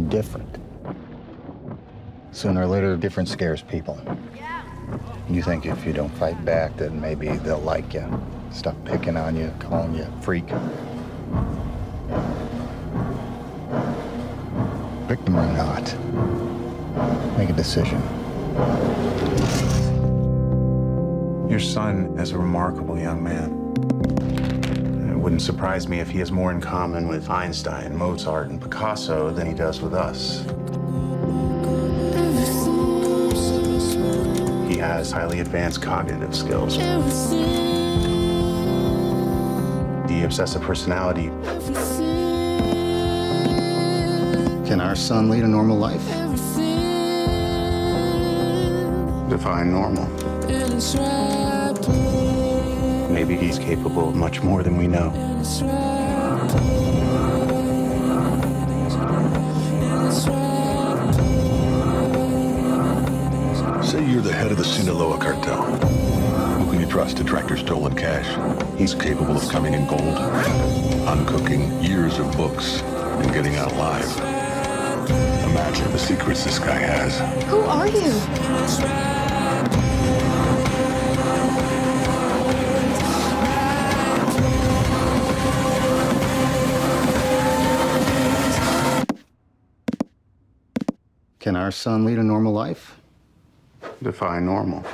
different. Sooner or later, different scares people. You think if you don't fight back, that maybe they'll like you. Stop picking on you, calling you a freak. Victim or not, make a decision. Your son is a remarkable young man. Wouldn't surprise me if he has more in common with Einstein, Mozart, and Picasso than he does with us. He has highly advanced cognitive skills. The obsessive personality. Can our son lead a normal life? Define normal. Maybe he's capable of much more than we know. Say you're the head of the Sinaloa cartel. Who can you trust to track your stolen cash? He's capable of coming in gold, uncooking years of books, and getting out alive. Imagine the secrets this guy has. Who are you? Can our son lead a normal life? Define normal.